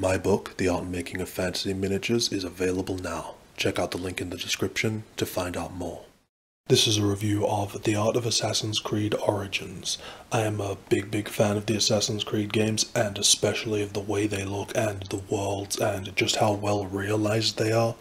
My book, The Art and Making of Fantasy Miniatures, is available now. Check out the link in the description to find out more. This is a review of The Art of Assassin's Creed Origins. I am a big, big fan of the Assassin's Creed games, and especially of the way they look and the worlds and just how well realized they are.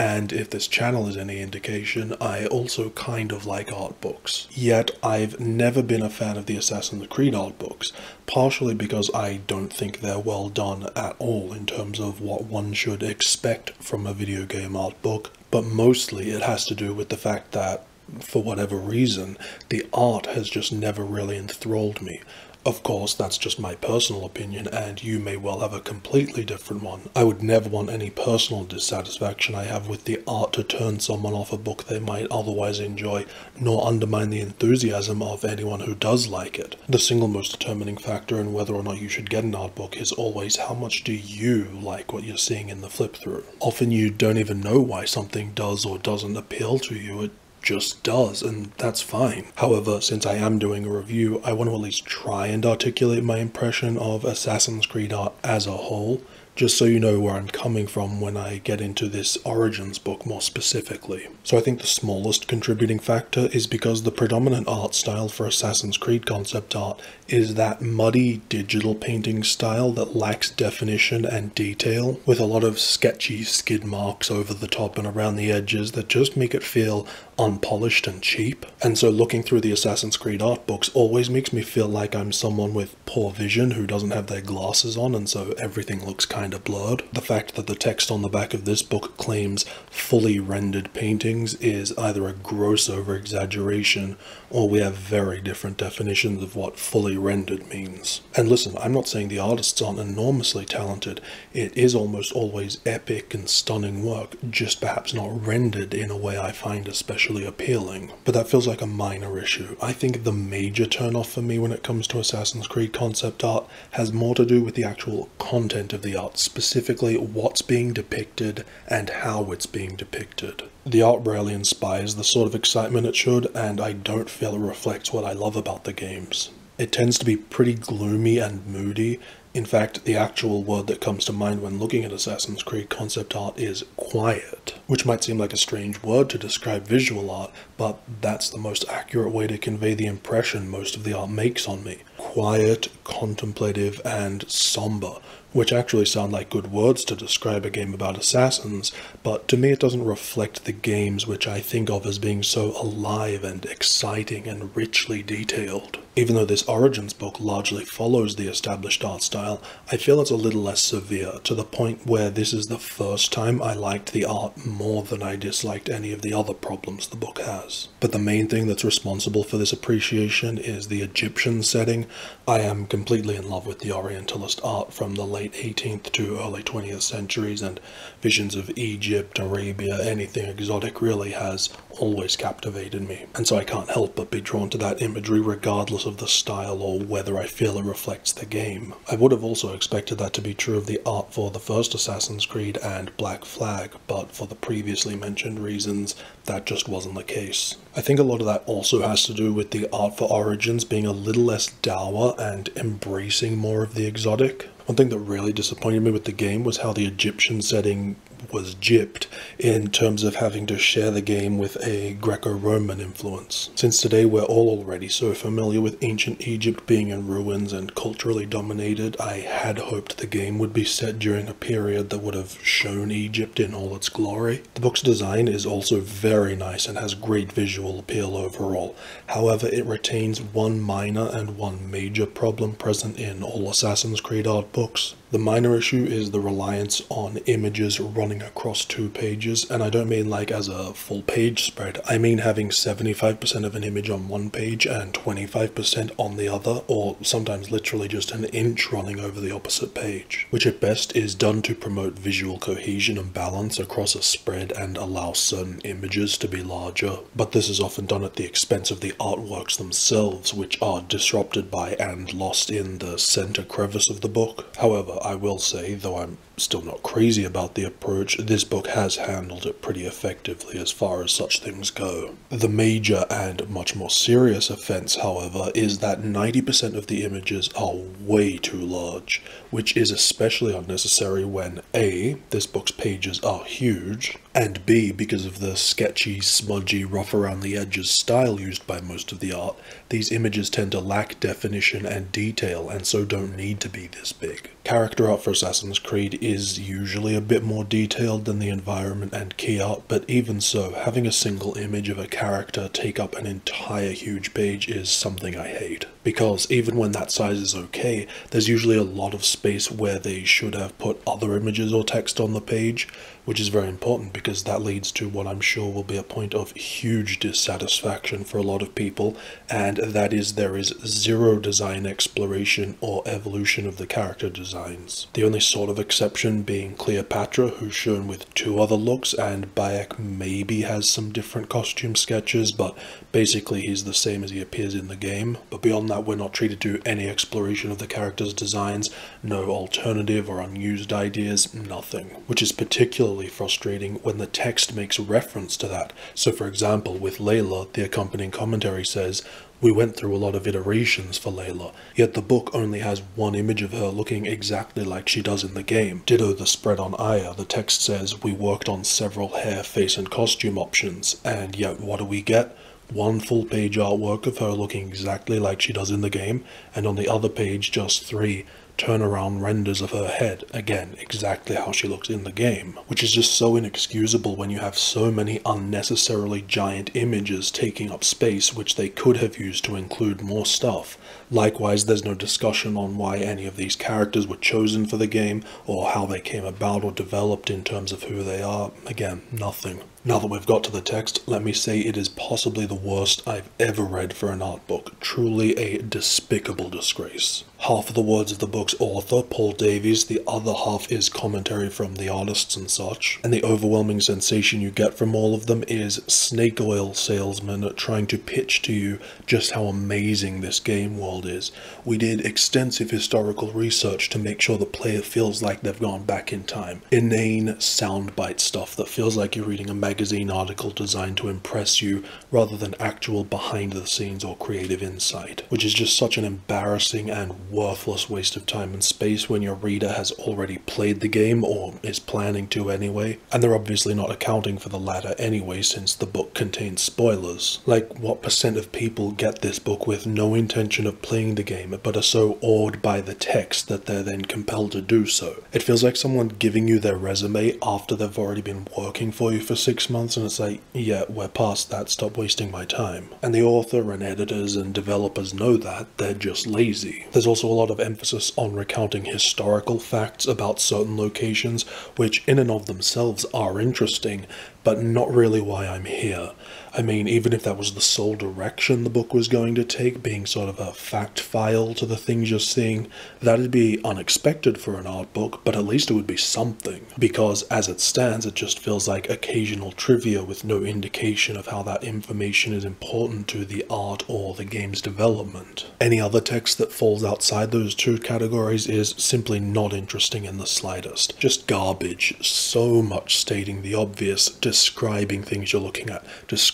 And if this channel is any indication, I also kind of like art books. Yet I've never been a fan of the Assassin's Creed art books, partially because I don't think they're well done at all in terms of what one should expect from a video game art book, but mostly it has to do with the fact that for whatever reason, the art has just never really enthralled me. Of course, that's just my personal opinion, and you may well have a completely different one. I would never want any personal dissatisfaction I have with the art to turn someone off a book they might otherwise enjoy, nor undermine the enthusiasm of anyone who does like it. The single most determining factor in whether or not you should get an art book is always how much do you like what you're seeing in the flip through. Often you don't even know why something does or doesn't appeal to you. It just does, and that's fine. However, since I am doing a review, I want to at least try and articulate my impression of Assassin's Creed art as a whole, just so you know where I'm coming from when I get into this Origins book more specifically. So I think the smallest contributing factor is because the predominant art style for Assassin's Creed concept art is that muddy digital painting style that lacks definition and detail, with a lot of sketchy skid marks over the top and around the edges that just make it feel unpolished and cheap. And so looking through the Assassin's Creed art books always makes me feel like I'm someone with poor vision who doesn't have their glasses on and so everything looks kind of blurred. The fact that the text on the back of this book claims fully rendered paintings is either a gross over exaggeration or we have very different definitions of what fully rendered means. And listen, I'm not saying the artists aren't enormously talented. It is almost always epic and stunning work, just perhaps not rendered in a way I find especially appealing. But that feels like a minor issue. I think the major turnoff for me when it comes to Assassin's Creed concept art has more to do with the actual content of the art, specifically what's being depicted and how it's being depicted. The art rarely inspires the sort of excitement it should, and I don't feel it reflects what I love about the games. It tends to be pretty gloomy and moody. In fact, the actual word that comes to mind when looking at Assassin's Creed concept art is quiet, which might seem like a strange word to describe visual art, but that's the most accurate way to convey the impression most of the art makes on me. Quiet, contemplative, and somber, which actually sound like good words to describe a game about assassins, but to me it doesn't reflect the games which I think of as being so alive and exciting and richly detailed. Even though this Origins book largely follows the established art style, I feel it's a little less severe, to the point where this is the first time I liked the art more than I disliked any of the other problems the book has. But the main thing that's responsible for this appreciation is the Egyptian setting. I am completely in love with the Orientalist art from the late 18th to early 20th centuries, and visions of Egypt, Arabia, anything exotic really has always captivated me. And so I can't help but be drawn to that imagery regardless of the style or whether I feel it reflects the game. I would have also expected that to be true of the art for the first Assassin's Creed and Black Flag, but for the previously mentioned reasons, that just wasn't the case. I think a lot of that also has to do with the art for Origins being a little less dour and embracing more of the exotic. One thing that really disappointed me with the game was how the Egyptian setting was gypped in terms of having to share the game with a Greco-Roman influence. Since today we're all already so familiar with ancient Egypt being in ruins and culturally dominated, I had hoped the game would be set during a period that would have shown Egypt in all its glory. The book's design is also very nice and has great visual appeal overall. However, it retains one minor and one major problem present in all Assassin's Creed art books. The minor issue is the reliance on images running across two pages, and I don't mean like as a full page spread, I mean having 75% of an image on one page and 25% on the other, or sometimes literally just an inch running over the opposite page, which at best is done to promote visual cohesion and balance across a spread and allow certain images to be larger. But this is often done at the expense of the artworks themselves, which are disrupted by and lost in the center crevice of the book. However, I will say, though I'm still not crazy about the approach, approach, this book has handled it pretty effectively as far as such things go. The major and much more serious offense, however, is that 90% of the images are way too large, which is especially unnecessary when A. This book's pages are huge, and B. because of the sketchy, smudgy, rough around the edges style used by most of the art, these images tend to lack definition and detail and so don't need to be this big. Character art for Assassin's Creed is usually a bit more detailed than the environment and key art, but even so, having a single image of a character take up an entire huge page is something I hate. Because even when that size is okay, there's usually a lot of space where they should have put other images or text on the page, which is very important because that leads to what I'm sure will be a point of huge dissatisfaction for a lot of people, and that is there is zero design exploration or evolution of the character designs. The only sort of exception being Cleopatra, who's shown with two other looks, and Bayek maybe has some different costume sketches, but basically he's the same as he appears in the game. But beyond that, we're not treated to any exploration of the character's designs, no alternative or unused ideas, nothing. Which is particularly frustrating when the text makes reference to that. So for example, with Layla, the accompanying commentary says, we went through a lot of iterations for Layla, yet the book only has one image of her looking exactly like she does in the game. Ditto the spread on Aya, the text says we worked on several hair, face and costume options, and yet what do we get? One full page artwork of her looking exactly like she does in the game, and on the other page just three turnaround renders of her head, again, exactly how she looks in the game, which is just so inexcusable when you have so many unnecessarily giant images taking up space which they could have used to include more stuff. Likewise, there's no discussion on why any of these characters were chosen for the game, or how they came about or developed in terms of who they are. Again, nothing. Now that we've got to the text, let me say it is possibly the worst I've ever read for an art book. Truly a despicable disgrace. Half of the words of the book's author, Paul Davies, the other half is commentary from the artists and such, and the overwhelming sensation you get from all of them is snake oil salesmen trying to pitch to you just how amazing this game world is. We did extensive historical research to make sure the player feels like they've gone back in time. Inane soundbite stuff that feels like you're reading a magazine article designed to impress you rather than actual behind the scenes or creative insight, which is just such an embarrassing and worthless waste of time and space when your reader has already played the game or is planning to anyway, and they're obviously not accounting for the latter anyway since the book contains spoilers. Like, what percent of people get this book with no intention of playing the game but are so awed by the text that they're then compelled to do so? It feels like someone giving you their resume after they've already been working for you for six months and it's like, yeah, we're past that, stop wasting my time. And the author and editors and developers know that, they're just lazy. There's also also a lot of emphasis on recounting historical facts about certain locations, which in and of themselves are interesting, but not really why I'm here. I mean, even if that was the sole direction the book was going to take, being sort of a fact file to the things you're seeing, that'd be unexpected for an art book, but at least it would be something. Because as it stands, it just feels like occasional trivia with no indication of how that information is important to the art or the game's development. Any other text that falls outside those two categories is simply not interesting in the slightest. Just garbage, so much stating the obvious, describing things you're looking at,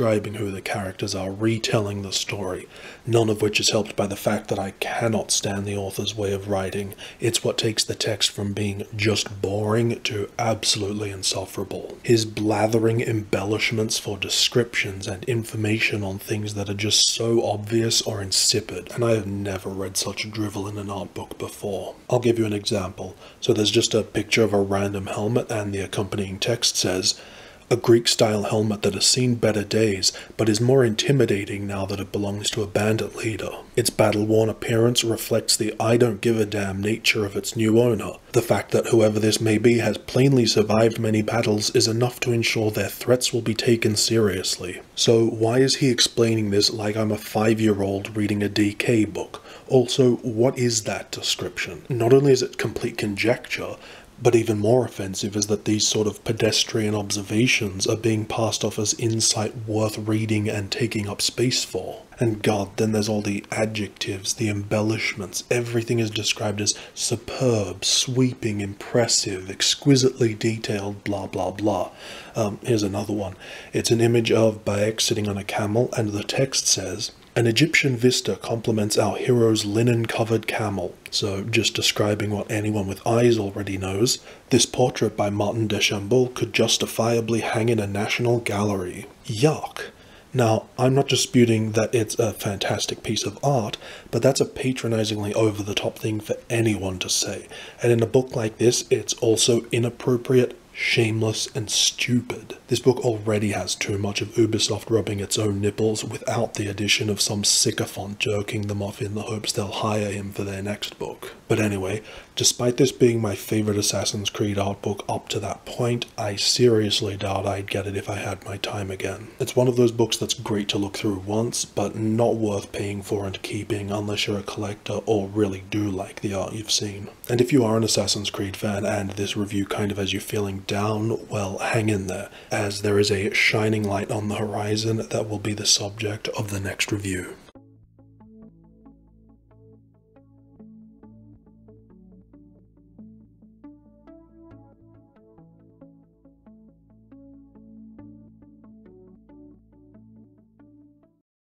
describing who the characters are, retelling the story, none of which is helped by the fact that I cannot stand the author's way of writing. It's what takes the text from being just boring to absolutely insufferable. His blathering embellishments for descriptions and information on things that are just so obvious or insipid, and I have never read such drivel in an art book before. I'll give you an example. So there's just a picture of a random helmet and the accompanying text says, a Greek style helmet that has seen better days, but is more intimidating now that it belongs to a bandit leader. Its battle worn appearance reflects the I don't give a damn nature of its new owner. The fact that whoever this may be has plainly survived many battles is enough to ensure their threats will be taken seriously. So, why is he explaining this like I'm a five year old reading a DK book? Also, what is that description? Not only is it complete conjecture, But even more offensive is that these sort of pedestrian observations are being passed off as insight worth reading and taking up space for. And God, then there's all the adjectives, the embellishments. Everything is described as superb, sweeping, impressive, exquisitely detailed, blah, blah, blah. Um, here's another one. It's an image of Bayek sitting on a camel, and the text says, an Egyptian vista complements our hero's linen covered camel. So, just describing what anyone with eyes already knows, this portrait by Martin Deschambault could justifiably hang in a national gallery. Yuck! Now, I'm not disputing that it's a fantastic piece of art, but that's a patronizingly over the top thing for anyone to say. And in a book like this, it's also inappropriate shameless, and stupid. This book already has too much of Ubisoft rubbing its own nipples without the addition of some sycophant jerking them off in the hopes they'll hire him for their next book. But anyway, despite this being my favorite Assassin's Creed art book up to that point, I seriously doubt I'd get it if I had my time again. It's one of those books that's great to look through once, but not worth paying for and keeping unless you're a collector or really do like the art you've seen. And if you are an Assassin's Creed fan and this review kind of has you feeling down, well, hang in there, as there is a shining light on the horizon that will be the subject of the next review.